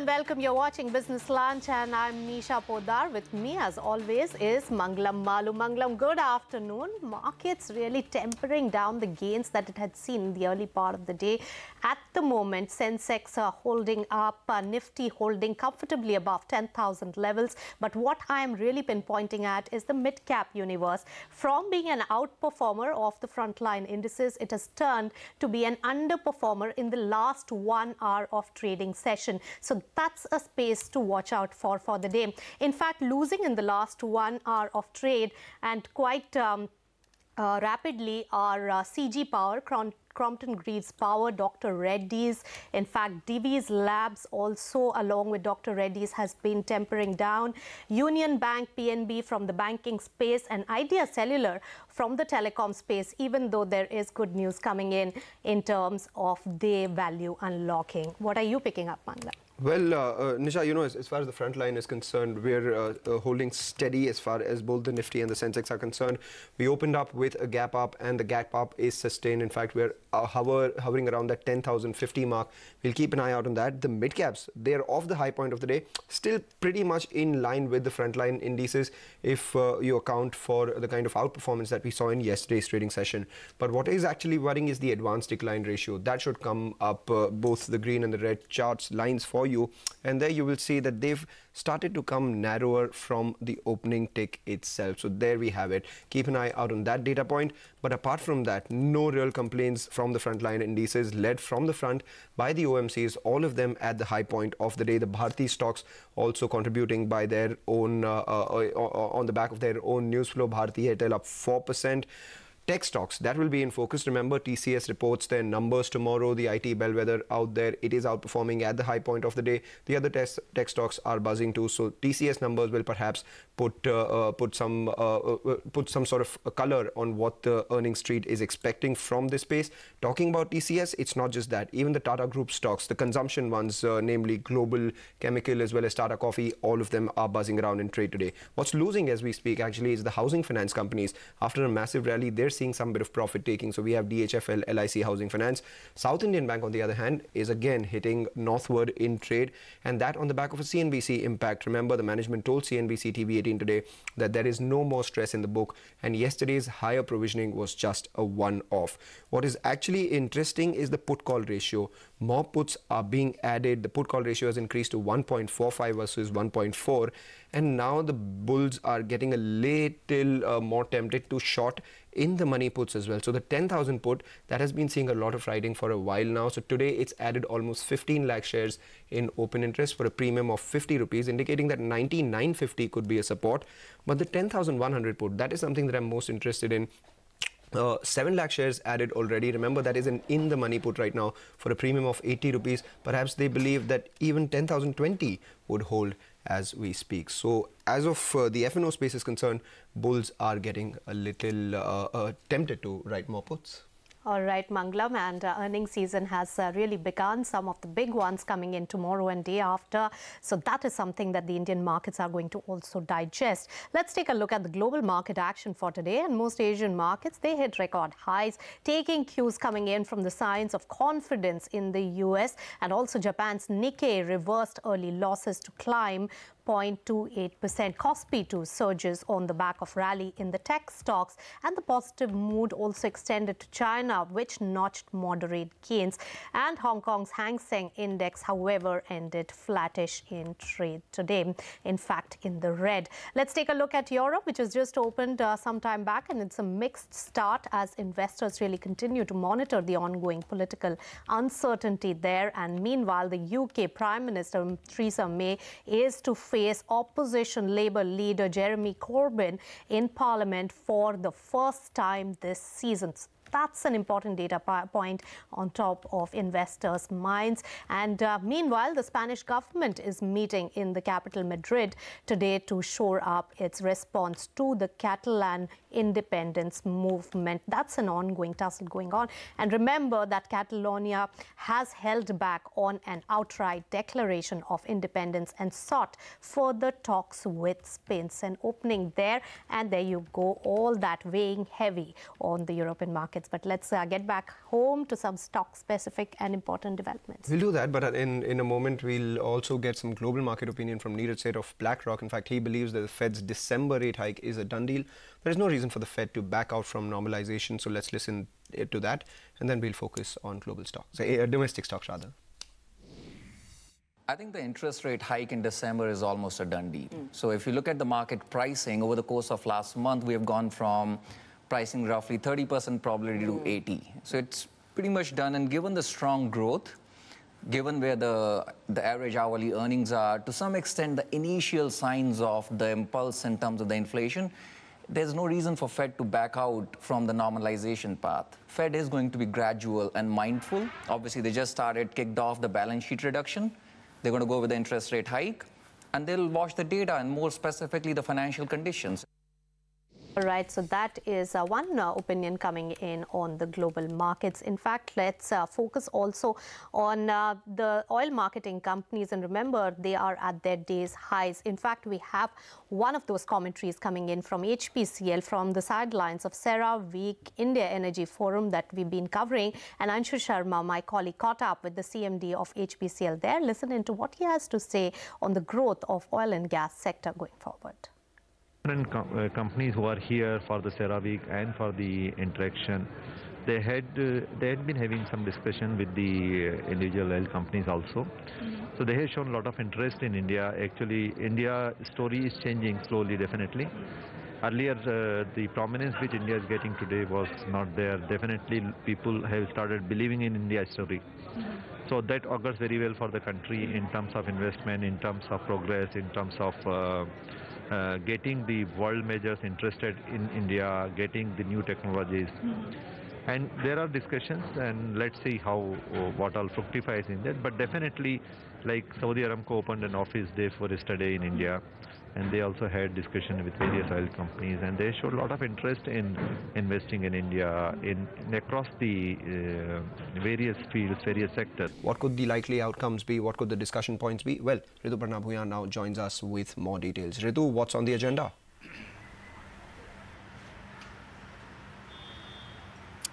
And welcome. You're watching Business Lunch and I'm Nisha Poddar. With me as always is Manglam Maloo. Manglam, good afternoon. Markets really tempering down the gains that it had seen in the early part of the day. At the moment, Sensex are holding up, uh, Nifty holding comfortably above 10,000 levels. But what I am really pinpointing at is the mid-cap universe. From being an outperformer of the frontline indices, it has turned to be an underperformer in the last one hour of trading session. So that's a space to watch out for for the day. In fact, losing in the last one hour of trade and quite um, uh, rapidly are uh, CG Power, Cron Crompton Greaves Power, Dr. Reddy's. In fact, Divi's Labs also along with Dr. Reddy's has been tempering down. Union Bank, PNB from the banking space and Idea Cellular from the telecom space, even though there is good news coming in in terms of their value unlocking. What are you picking up, Mangla? Well, uh, uh, Nisha, you know, as, as, far as the front line is concerned, we're uh, uh, holding steady as far as both the Nifty and the Sensex are concerned. We opened up with a gap up, and the gap up is sustained. In fact, we're uh, hover, hovering around that 10,050 mark. We'll keep an eye out on that. The mid caps, they're off the high point of the day, still pretty much in line with the front line indices if uh, you account for the kind of outperformance that we saw in yesterday's trading session. But what is actually worrying is the advanced decline ratio. That should come up both the green and the red charts lines for you and there you will see that they've started to come narrower from the opening tick itself. So there we have it. Keep an eye out on that data point. But apart from that no real complaints from the frontline indices led from the front by the OMCs all of them at the high point of the day. The Bharti stocks also contributing by their own uh, uh, uh on the back of their own news flow. Bharti Airtel up 4% Tech stocks, that will be in focus. Remember, TCS reports their numbers tomorrow. The IT bellwether out there, it is outperforming at the high point of the day. The other tech stocks are buzzing too. So TCS numbers will perhaps put uh, uh, put some uh, uh put some sort of color on what the earnings street is expecting from this space. Talking about TCS, it's not just that. Even the Tata Group stocks, the consumption ones, uh, namely Global Chemical as well as Tata Coffee, all of them are buzzing around in trade today. What's losing as we speak actually is the housing finance companies. After a massive rally, they're seeing some bit of profit taking. So we have DHFL, LIC Housing Finance. South Indian Bank, on the other hand, is again hitting northward in trade, and that on the back of a CNBC impact. Remember, the management told CNBC TV 18 today that there is no more stress in the book, and yesterday's higher provisioning was just a one-off. What is actually interesting is the put call ratio. More puts are being added. The put call ratio has increased to 1.45 versus 1.4 and now the bulls are getting a little uh, more tempted to short in the money puts as well. So the 10,000 put that has been seeing a lot of writing for a while now. So today it's added almost 15 lakh shares in open interest for a premium of 50 rupees, indicating that 9950 could be a support. But the 10,100 put that is something that I'm most interested in uh, 7 lakh shares added already. Remember that is an in the money put right now for a premium of 80 rupees. Perhaps they believe that even 10,020 would hold as we speak. So as of uh, the FNO space is concerned, bulls are getting a little uh, uh tempted to write more puts. All right, Manglam, and uh, earnings season has uh, really begun. Some of the big ones coming in tomorrow and day after. So that is something that the Indian markets are going to also digest. Let's take a look at the global market action for today. And most Asian markets, they hit record highs, taking cues coming in from the signs of confidence in the U.S. and also Japan's Nikkei reversed early losses to climb 0.28%. Kospi too surges on the back of rally in the tech stocks and the positive mood also extended to China which notched moderate gains and Hong Kong's Hang Seng index however ended flattish in trade today. In fact in the red. Let's take a look at Europe which has just opened uh, some time back and it's a mixed start as investors really continue to monitor the ongoing political uncertainty there and meanwhile the UK Prime Minister Theresa May is to face opposition Labour leader Jeremy Corbyn in Parliament for the first time this season that's an important data point on top of investors' minds. And uh, meanwhile, the Spanish government is meeting in the capital Madrid today to shore up its response to the Catalan independence movement. That's an ongoing tussle going on. And remember that Catalonia has held back on an outright declaration of independence and sought further talks with Spain. An opening there, and there you go, all that weighing heavy on the European market markets. But let's uh, get back home to some stock specific and important developments. We'll do that, but uh, in, in a moment, we'll also get some global market opinion from Neeraj Seth of BlackRock. In fact, he believes that the Fed's December rate hike is a done deal. There is no reason for the Fed to back out from normalization, so let's listen uh, to that, and then we'll focus on global stocks, uh, domestic stocks rather. I think the interest rate hike in December is almost a done deal. Mm. So if you look at the market pricing over the course of last month, we have gone from pricing roughly 30% probability to hmm. 80. So it's pretty much done. And given the strong growth, given where the, the average hourly earnings are, to some extent, the initial signs of the impulse in terms of the inflation, there's no reason for Fed to back out from the normalization path. Fed is going to be gradual and mindful. Obviously, they just started, kicked off the balance sheet reduction. They're going to go with the interest rate hike, and they'll watch the data and more specifically the financial conditions. All right, so that is uh, one uh, opinion coming in on the global markets. In fact, let's uh, focus also on uh, the oil marketing companies. And remember, they are at their day's highs. In fact, we have one of those commentaries coming in from HPCL from the sidelines of CERAWeek India Energy Forum that we've been covering. And Anshu Sharma, my colleague, caught up with the CMD of HPCL there. Listen into what he has to say on the growth of oil and gas sector going forward different com uh, companies who are here for the CERAWeek and for the interaction, they had uh, they had been having some discussion with the uh, individual oil companies also. Mm -hmm. So they have shown a lot of interest in India. Actually, India story is changing slowly, definitely. Earlier, uh, the prominence which India is getting today was not there. Definitely, people have started believing in India's story. Mm -hmm. So that augurs very well for the country in terms of investment, in terms of progress, in terms of uh, getting the world majors interested in India, getting the new technologies. Mm. And there are discussions, and let's see how uh, what all fructifies in that. But definitely, like Saudi Aramco opened an office day for yesterday in India and they also had discussion with various oil companies and they showed a lot of interest in investing in India in, in across the uh, various fields, various sectors. What could the likely outcomes be? What could the discussion points be? Well, Rituparna Bhuyan now joins us with more details. Ritu, what's on the agenda?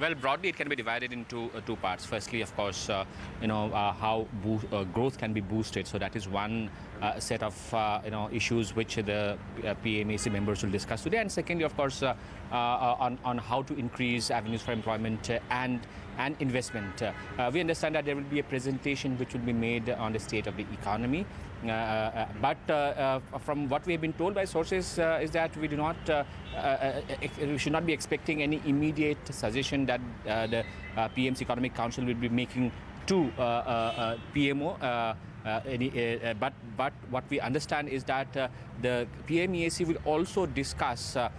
Well, broadly, it can be divided into uh, two parts. Firstly, of course, uh, you know uh, how uh, growth can be boosted. So that is one uh, set of uh, you know issues which the PMAC members will discuss today. And secondly, of course, on on how to increase avenues for employment and and investment. we understand that there will be a presentation which will be made on the state of the economy. Uh, uh, but uh, uh, from what we have been told by sources uh, is that we do not, uh, we should not be expecting any immediate suggestion that the PMC Economic Council will be making to PMO. Uh, any, uh, but but what we understand is that uh, the PMEAC will also discuss a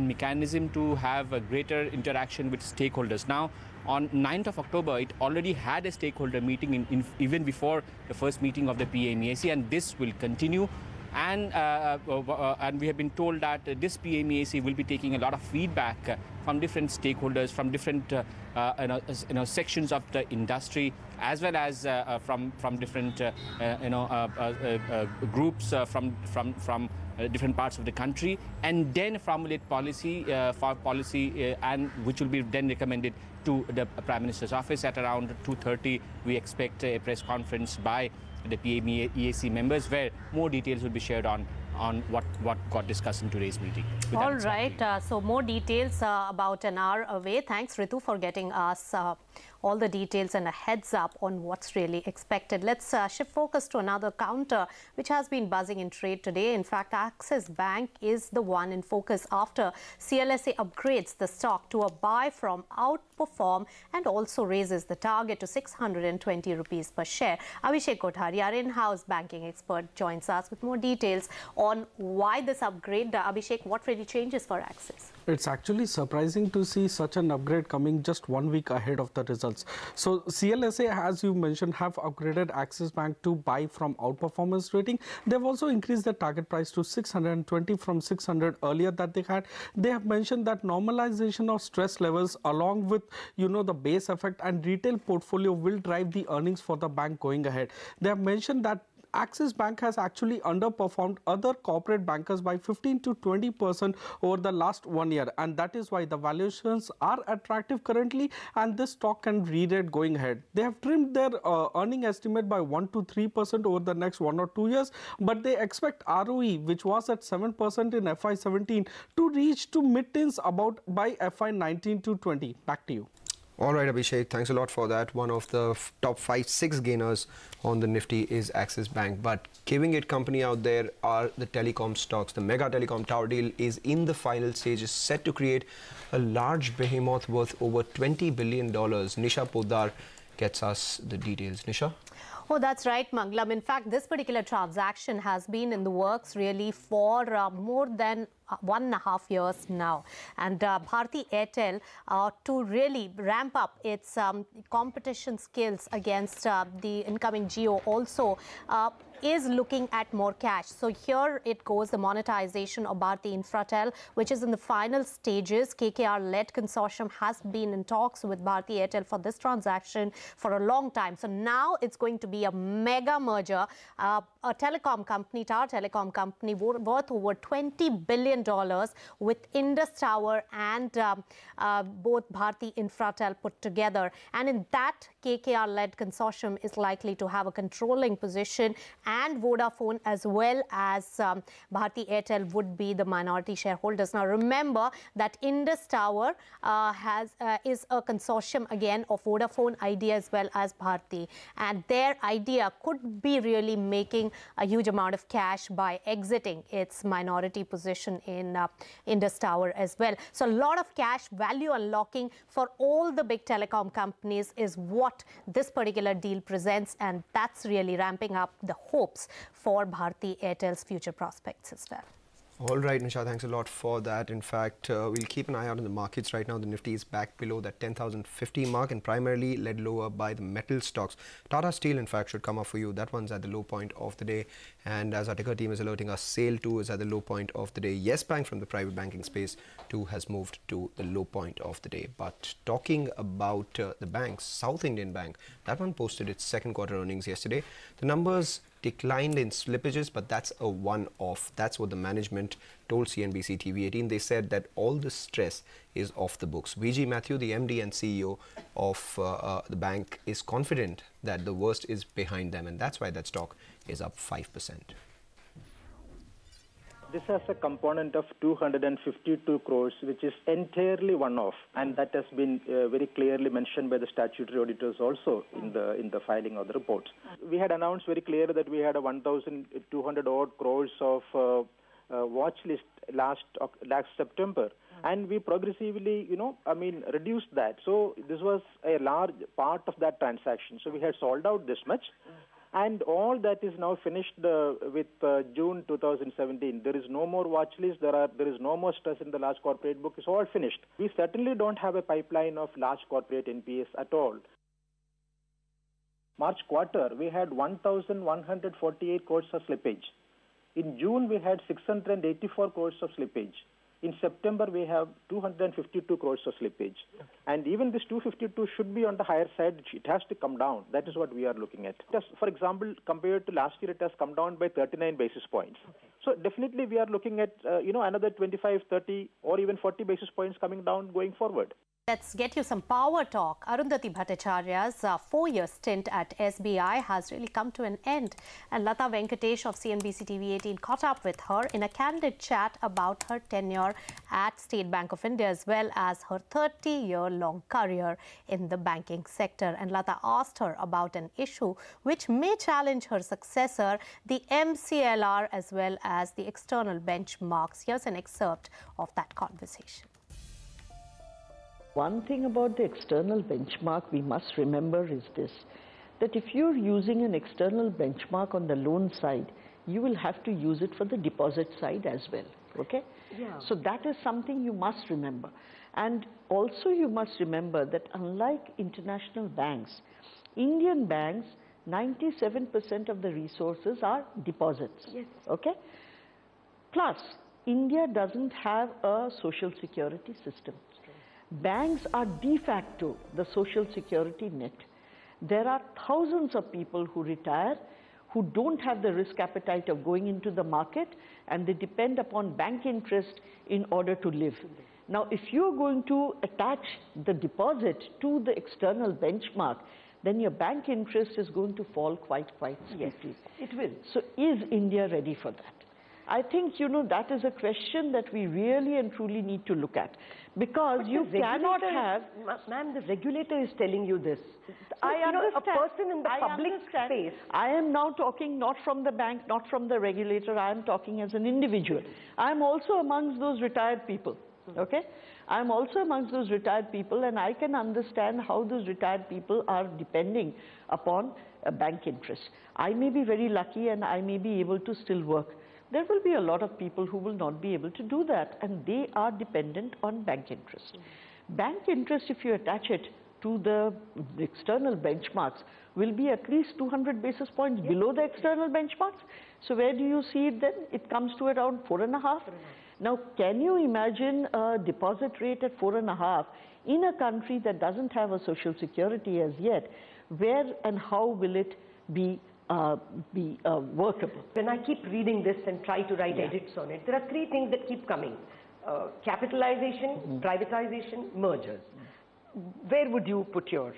mechanism to have a greater interaction with stakeholders. Now, on 9th of October, it already had a stakeholder meeting in, in, even before the first meeting of the PMEAC, and this will continue. And, uh, uh, uh, and we have been told that uh, this PMEAC will be taking a lot of feedback uh, from different stakeholders, from different uh, you know, sections of the industry, as well as from, from different you know, groups from, from, from uh, different parts of the country and then formulate policy uh, for policy uh, and which will be then recommended to the Prime Minister's office at around 2.30 we expect a press conference by the PMEAC members where more details will be shared on on what, what got discussed in today's meeting. All right, uh, so more details uh, about an hour away. Thanks, Ritu, for getting us uh, all the details and a heads up on what's really expected. Let's uh, shift focus to another counter which has been buzzing in trade today. In fact, Axis Bank is the one in focus after CLSA upgrades the stock to a buy from outperform and also raises the target to 620 rupees per share. Abhishek Kothari, our in-house banking expert, joins us with more details on why this upgrade. Uh, Abhishek, what really changes for Axis? It's actually surprising to see such an upgrade coming just one week ahead of the results. So CLSA, as you mentioned, have upgraded Axis Bank to buy from outperformance rating. They've also increased the target price to 620 from 600 earlier that they had. They have mentioned that normalization of stress levels along with, you know, the base effect and retail portfolio will drive the earnings for the bank going ahead. They have mentioned that Axis Bank has actually underperformed other corporate bankers by 15 to 20 percent over the last one year, and that is why the valuations are attractive currently, and this stock can it going ahead. They have trimmed their uh, earning estimate by 1 to 3 percent over the next one or two years, but they expect ROE, which was at 7 percent in FY17, to reach to mid-teens about by FY19 to 20. Back to you. All right, Abhishek, thanks a lot for that. One of the top five, six gainers on the Nifty is Axis Bank. But giving it company out there are the telecom stocks. The mega telecom tower deal is in the final stages, set to create a large behemoth worth over $20 billion. Nisha Poddar gets us the details. Nisha? Oh, that's right, Mangalam. In fact, this particular transaction has been in the works really for uh, more than uh, one and a half years now. And uh, Bharti Airtel, uh, to really ramp up its um, competition skills against uh, the incoming Jio also uh, is looking at more cash. So here it goes, the monetization of Bharti Infratel, which is in the final stages. KKR-led consortium has been in talks with Bharti Airtel for this transaction for a long time. So now it's going to be a mega merger, uh, a telecom company, Tower Telecom company, worth over $20 billion with Indus Tower and um, uh, both Bharti Infratel put together. And in that, KKR-led consortium is likely to have a controlling position and Vodafone as well as um, Bharti Airtel would be the minority shareholders. Now remember that Indus Tower uh, has uh, is a consortium again of Vodafone Idea as well as Bharti and their idea could be really making a huge amount of cash by exiting its minority position in uh, Indus Tower as well. So a lot of cash value unlocking for all the big telecom companies is what this particular deal presents and that's really ramping up the hopes for Bharti Airtel's future prospects as well. All right, Nisha, thanks a lot for that. In fact, uh, we'll keep an eye out on the markets right now. The Nifty is back below that 10,050 mark and primarily led lower by the metal stocks. Tata Steel, in fact, should come up for you. That one's at the low point of the day. And as our ticker team is alerting us, SAIL too is at the low point of the day. Yes Bank from the private banking space too has moved to the low point of the day. But talking about uh, the banks, South Indian Bank, that one posted its second quarter earnings yesterday. The numbers declined in slippages, but that's a one-off. That's what the management told CNBC TV 18. They said that all the stress is off the books. VG Mathew, the MD and CEO of uh, uh, the bank, is confident that the worst is behind them, and that's why that stock is up 5% this has a component of 252 crores, which is entirely one-off, and that has been uh, very clearly mentioned by the statutory auditors also in the in the filing of the report. We had announced very clearly that we had a 1,200 odd crores of uh, uh, watch list last last September, and we progressively, you know, I mean, reduced that. So this was a large part of that transaction. So we had sold out this much and all that is now finished uh, with uh, June 2017. There is no more watch list. There are there is no more stress in the large corporate book. It's all finished. We certainly don't have a pipeline of large corporate NPAs at all. March quarter, we had 1,148 crores of slippage. In June, we had 684 crores of slippage. In September, we have 252 crores of slippage. And even this 252 should be on the higher side. It has to come down. That is what we are looking at. Just, for example, compared to last year, it has come down by 39 basis points. Okay. So definitely we are looking at, uh, you know, another 25, 30 or even 40 basis points coming down going forward. Let's get you some power talk. Arundhati Bhattacharya's uh, four-year stint at SBI has really come to an end. And Lata Venkatesh of CNBC TV 18 caught up with her in a candid chat about her tenure at State Bank of India as well as her 30-year-long career in the banking sector. And Lata asked her about an issue which may challenge her successor, the MCLR as well as the external benchmarks. Here's an excerpt of that conversation. One thing about the external benchmark we must remember is this, that if you're using an external benchmark on the loan side, you will have to use it for the deposit side as well, okay? Yeah. So that is something you must remember. And also you must remember that unlike international banks, Indian banks, 97% of the resources are deposits, yes. okay? Plus, India doesn't have a social security system. Banks are de facto the social security net. There are thousands of people who retire who don't have the risk appetite of going into the market and they depend upon bank interest in order to live. Now, if you're going to attach the deposit to the external benchmark, then your bank interest is going to fall quite, quite steeply. Yes, It will. So is India ready for that? I think, you know, that is a question that we really and truly need to look at. Because But you cannot have... Ma'am, the regulator is telling you this. So, I know, a person in the I public understand. space. I am now talking not from the bank, not from the regulator. I am talking as an individual. I am also amongst those retired people. Hmm. Okay? I am also amongst those retired people, and I can understand how those retired people are depending upon a bank interest. I may be very lucky, and I may be able to still work. There will be a lot of people who will not be able to do that, and they are dependent on bank interest. Mm-hmm. Bank interest, if you attach it to the external benchmarks, will be at least 200 basis points below the external benchmarks. So where do you see it then? It comes to around four and a half. Now, can you imagine a deposit rate at four and a half in a country that doesn't have a social security as yet? Where and how will it be uh, be uh, workable? When I keep reading this and try to write edits on it, there are three things that keep coming. Uh, capitalization, privatization, mergers. Where would you put yours?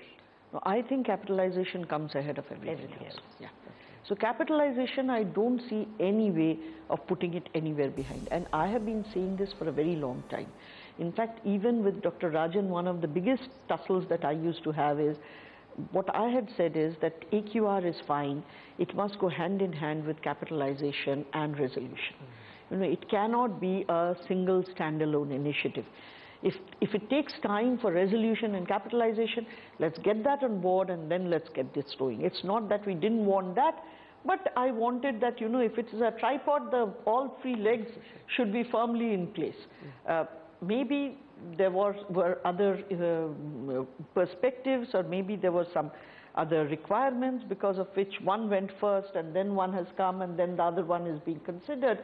No, I think capitalization comes ahead of everything, Everything else. else. Yeah. So capitalization, I don't see any way of putting it anywhere behind. And I have been saying this for a very long time. In fact, even with Dr. Rajan, one of the biggest tussles that I used to have is, what I had said is that AQR is fine. It must go hand in hand with capitalization and resolution. Mm. You know, it cannot be a single standalone initiative. If, if it takes time for resolution and capitalization, let's get that on board and then let's get this going. It's not that we didn't want that, but I wanted that, you know, if it is a tripod, the all three legs mm. should be firmly in place. Mm. Uh, maybe there was, were other uh, perspectives or maybe there were some other requirements because of which one went first and then one has come and then the other one is being considered.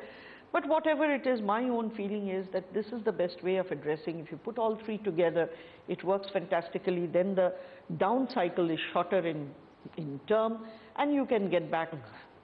But whatever it is, my own feeling is that this is the best way of addressing. If you put all three together, it works fantastically. Then the down cycle is shorter in, in term and you can get back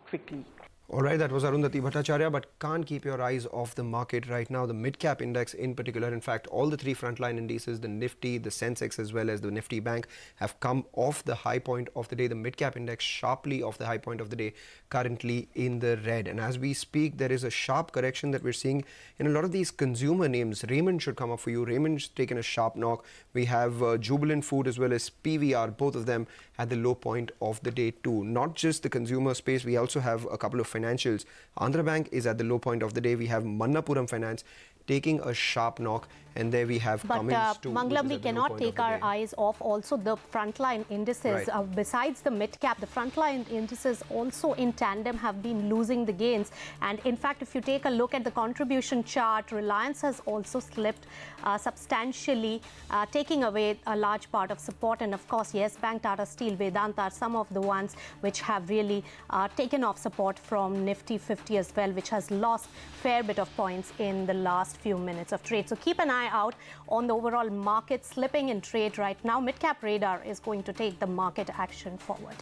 quickly. All right, that was Arundhati Bhattacharya, but can't keep your eyes off the market right now. The mid-cap index in particular, in fact, all the three frontline indices, the Nifty, the Sensex as well as the Nifty Bank have come off the high point of the day. The mid-cap index sharply off the high point of the day, currently in the red. And as we speak, there is a sharp correction that we're seeing in a lot of these consumer names. Raymond should come up for you. Raymond's taken a sharp knock. We have uh, Jubilant Food as well as PVR, both of them at the low point of the day too. Not just the consumer space, we also have a couple of financials. Andhra Bank is at the low point of the day. We have Manappuram Finance taking a sharp knock and there we have But Cummins uh, too. we at the low cannot take our eyes off also the frontline indices. Right. Uh, besides the mid cap, the frontline indices also in tandem have been losing the gains. And in fact, if you take a look at the contribution chart, Reliance has also slipped uh, substantially, uh, taking away a large part of support. And of course, Yes Bank, Tata Steel, Vedanta are some of the ones which have really uh, taken off support from Nifty 50 as well, which has lost fair bit of points in the last few minutes of trade. So keep an eye out on the overall market slipping in trade right now. Midcap Radar is going to take the market action forward.